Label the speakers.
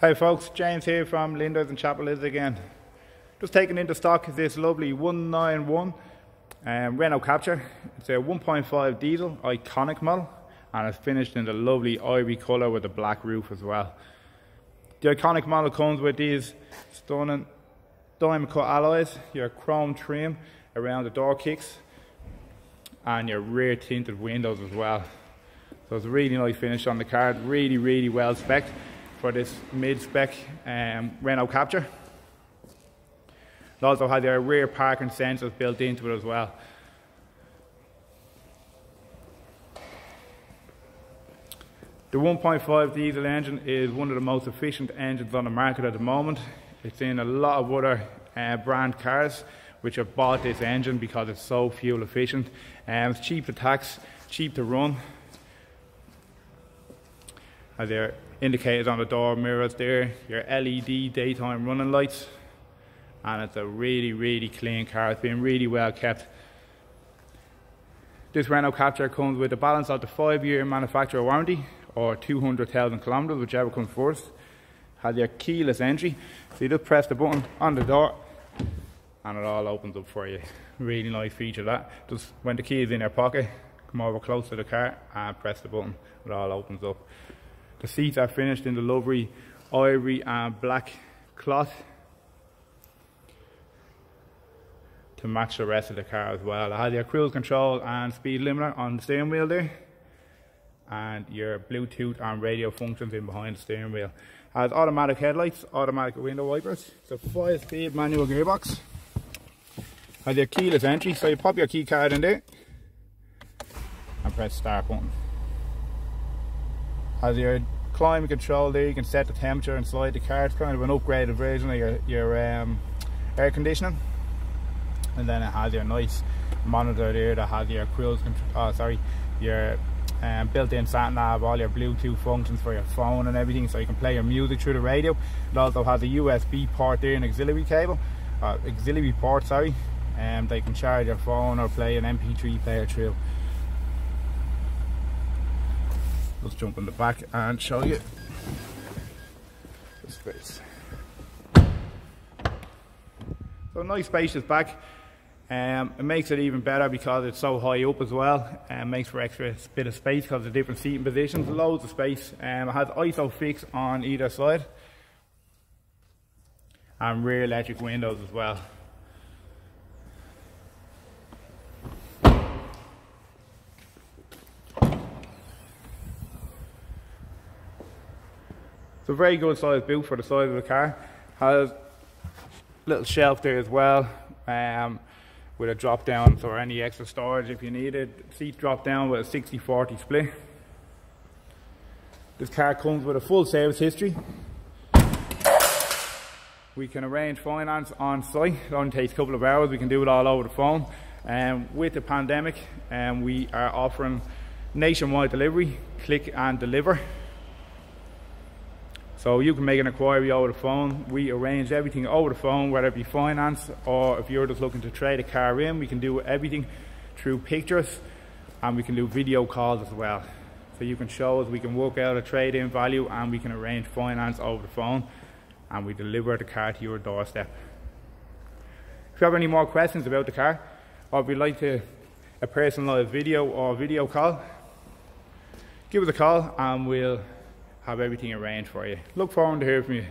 Speaker 1: Hi folks, James here from Linders and Chapel again. Just taking into stock is this lovely 191 um, Renault Captur. It's a 1.5 diesel, iconic model, and it's finished in the lovely ivory colour with a black roof as well. The iconic model comes with these stunning diamond cut alloys, your chrome trim around the door kicks, and your rear tinted windows as well. So it's a really nice finish on the car, really, really well spec for this mid-spec um, Renault Captur. It also has their rear parking sensors built into it as well. The 1.5 diesel engine is one of the most efficient engines on the market at the moment. It's in a lot of other uh, brand cars which have bought this engine because it's so fuel efficient. Um, it's cheap to tax, cheap to run. As their indicators on the door mirrors there, your LED daytime running lights, and it's a really, really clean car. It's been really well kept. This Renault Captur comes with a balance of the five year manufacturer warranty or 200,000 kilometers, whichever comes first. Has your keyless entry, so you just press the button on the door and it all opens up for you. Really nice feature that. Just when the key is in your pocket, come over close to the car and press the button, it all opens up. The seats are finished in the lovely ivory and black cloth to match the rest of the car as well. It has your cruise control and speed limiter on the steering wheel there and your Bluetooth and radio functions in behind the steering wheel. It has automatic headlights, automatic window wipers. A 5 speed manual gearbox. Has your keyless entry, so you pop your key card in there and press start button has your climate control there. You can set the temperature inside the car. It's kind of an upgraded version of your, your um, air conditioning. And then it has your nice monitor there that has your cruise control, oh sorry, your um, built-in sat nav, all your Bluetooth functions for your phone and everything, so you can play your music through the radio. It also has a USB port there, an auxiliary cable, uh, auxiliary port, sorry, and um, they can charge your phone or play an MP3 player through. Let's jump in the back and show you the space. So nice spacious back. Um, it makes it even better because it's so high up as well and makes for extra bit of space because of different seating positions, loads of space. Um, it has ISOFIX on either side and rear electric windows as well. A very good sized boot for the size of the car. Has a little shelf there as well. Um, with a drop down for any extra storage if you need it. Seat drop down with a 60-40 split. This car comes with a full service history. We can arrange finance on site. It only takes a couple of hours. We can do it all over the phone. Um, with the pandemic, um, we are offering nationwide delivery, click and deliver. So you can make an inquiry over the phone. We arrange everything over the phone, whether it be finance or if you're just looking to trade a car in, we can do everything through pictures and we can do video calls as well. So you can show us, we can work out a trade-in value and we can arrange finance over the phone and we deliver the car to your doorstep. If you have any more questions about the car or if you'd like to a personalised video or video call, give us a call and we'll have everything arranged for you. Look forward to hearing from you.